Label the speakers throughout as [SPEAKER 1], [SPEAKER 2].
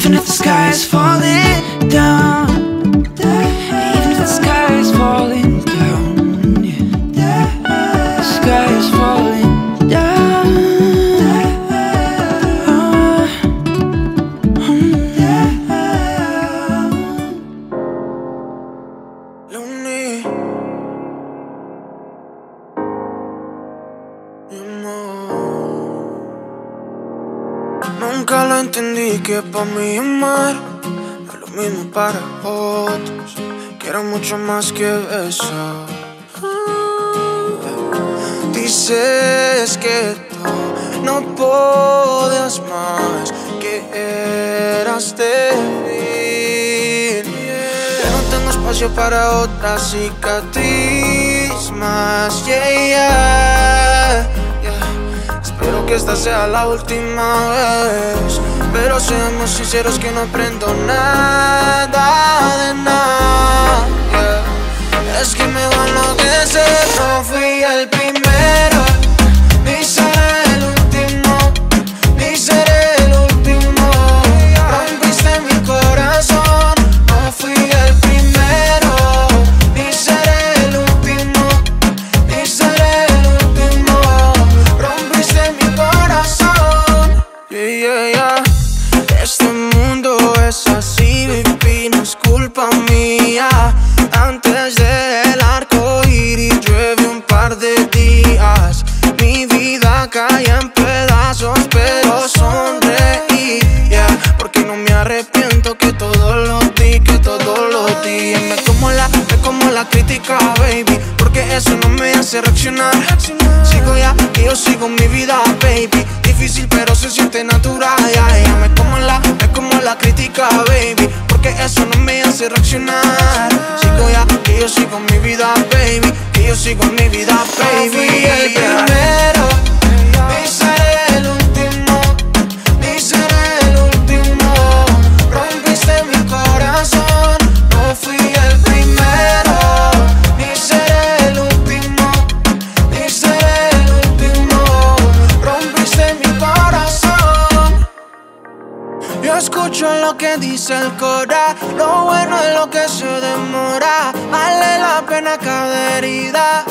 [SPEAKER 1] Even if the sky is falling down,
[SPEAKER 2] que para mí amar no es lo mismo para otros. Quiero mucho más que eso. Dices que tú no podías más, que eras débil. No tengo espacio para otra cicatriz más. Yeah, que esta sea la última vez. Pero seamos sinceros que no aprendo nada todo lo di. Me como la, me como la crítica, baby, porque eso no me hace reaccionar. Sigo ya, que yo sigo mi vida, baby. Difícil, pero se siente natural. Yeah. Me como la, me como la crítica, baby, porque eso no me hace reaccionar. Sigo ya, que yo sigo mi vida, baby, que yo sigo mi vida, baby. fui el primero, el cora. Lo bueno es lo que se demora. Vale la pena cada herida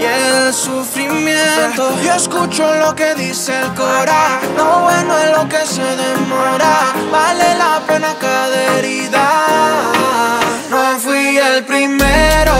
[SPEAKER 2] y el sufrimiento. Yo escucho lo que dice el cora. Lo bueno es lo que se demora. Vale la pena cada herida. No fui el primero